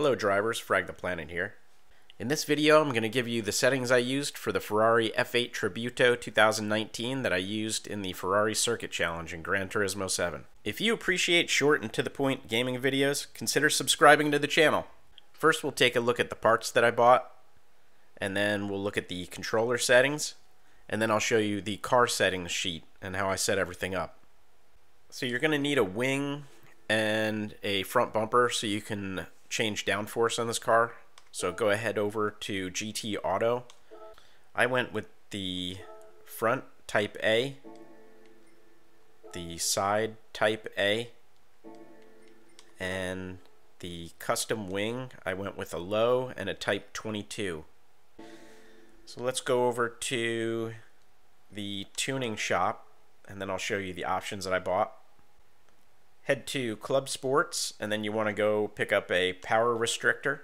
Hello drivers, Frag the Planet here. In this video I'm going to give you the settings I used for the Ferrari F8 Tributo 2019 that I used in the Ferrari Circuit Challenge in Gran Turismo 7. If you appreciate short and to the point gaming videos, consider subscribing to the channel. First we'll take a look at the parts that I bought, and then we'll look at the controller settings, and then I'll show you the car settings sheet and how I set everything up. So you're going to need a wing and a front bumper so you can change downforce on this car. So go ahead over to GT Auto. I went with the front type A, the side type A, and the custom wing I went with a low and a type 22. So let's go over to the tuning shop and then I'll show you the options that I bought head to Club Sports, and then you want to go pick up a power restrictor.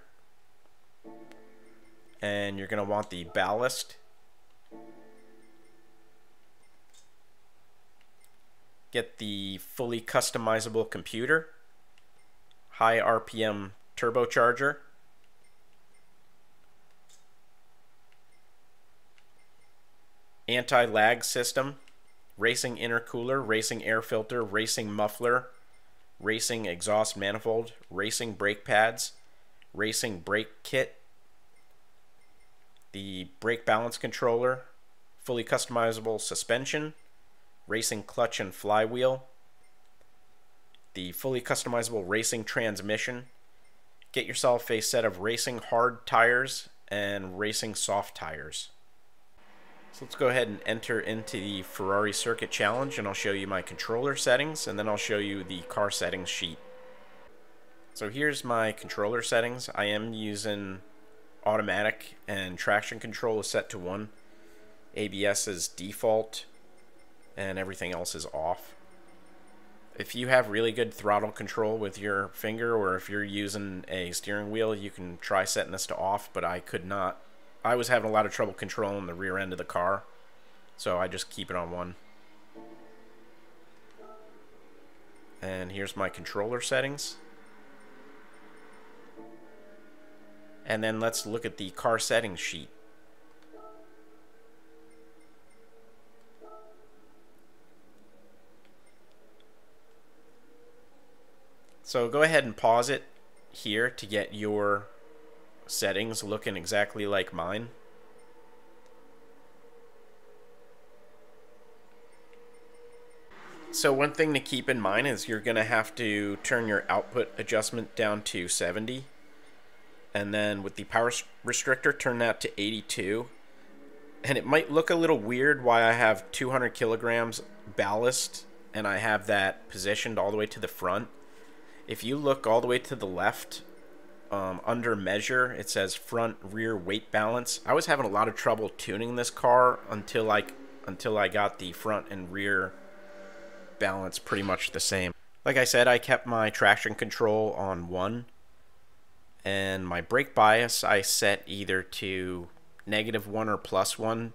And you're going to want the ballast. Get the fully customizable computer. High RPM turbocharger. Anti-lag system. Racing intercooler, racing air filter, racing muffler, racing exhaust manifold, racing brake pads, racing brake kit, the brake balance controller, fully customizable suspension, racing clutch and flywheel, the fully customizable racing transmission. Get yourself a set of racing hard tires and racing soft tires. So let's go ahead and enter into the Ferrari Circuit Challenge and I'll show you my controller settings and then I'll show you the car settings sheet. So here's my controller settings. I am using automatic and traction control is set to 1. ABS is default and everything else is off. If you have really good throttle control with your finger or if you're using a steering wheel, you can try setting this to off, but I could not I was having a lot of trouble controlling the rear end of the car, so I just keep it on one. And here's my controller settings. And then let's look at the car settings sheet. So go ahead and pause it here to get your settings looking exactly like mine. So one thing to keep in mind is you're going to have to turn your output adjustment down to 70. And then with the power restrictor, turn that to 82. And it might look a little weird why I have 200 kilograms ballast and I have that positioned all the way to the front. If you look all the way to the left um, under measure it says front rear weight balance. I was having a lot of trouble tuning this car until I until I got the front and rear balance pretty much the same. Like I said I kept my traction control on one and my brake bias I set either to negative one or plus one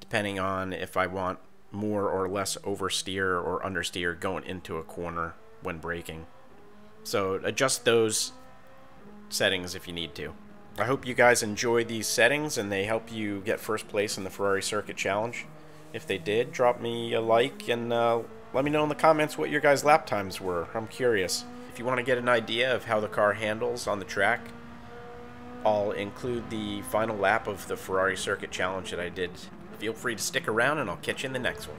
depending on if I want more or less oversteer or understeer going into a corner when braking. So adjust those settings if you need to. I hope you guys enjoy these settings and they help you get first place in the Ferrari Circuit Challenge. If they did, drop me a like and uh, let me know in the comments what your guys' lap times were. I'm curious. If you want to get an idea of how the car handles on the track, I'll include the final lap of the Ferrari Circuit Challenge that I did. Feel free to stick around and I'll catch you in the next one.